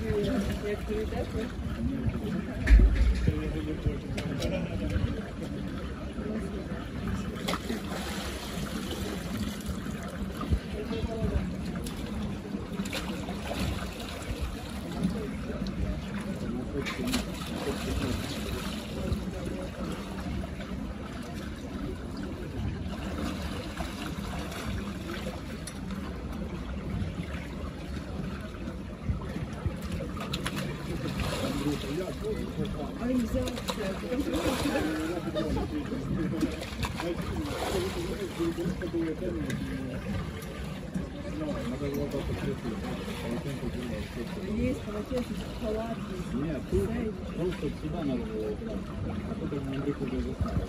Thank you. Есть полотенце, халат. Нет, тут просто сюда надо было убрать, а потом Андрюху уже заставил.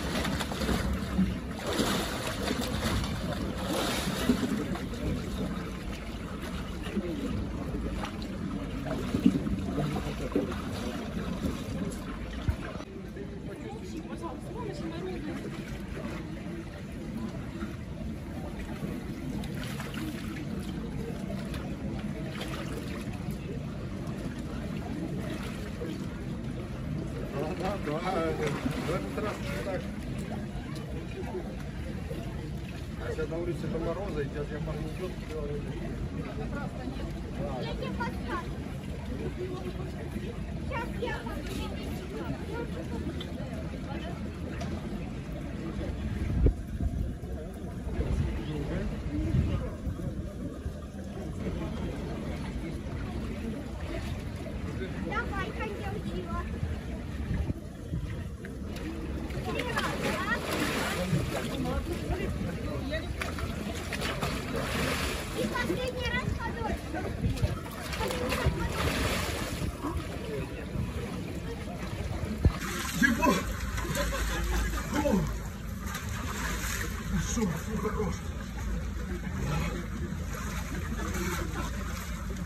в этот раз не так. А если на улице до мороза, сейчас я могу идет, Давай-ка,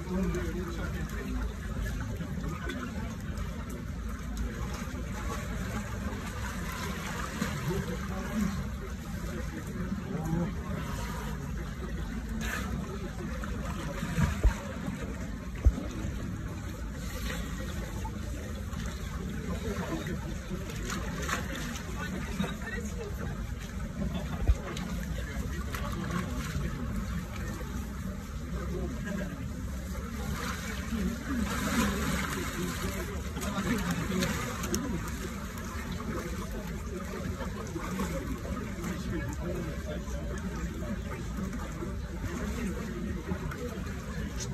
どういうことかというと、私はちょっと考えて。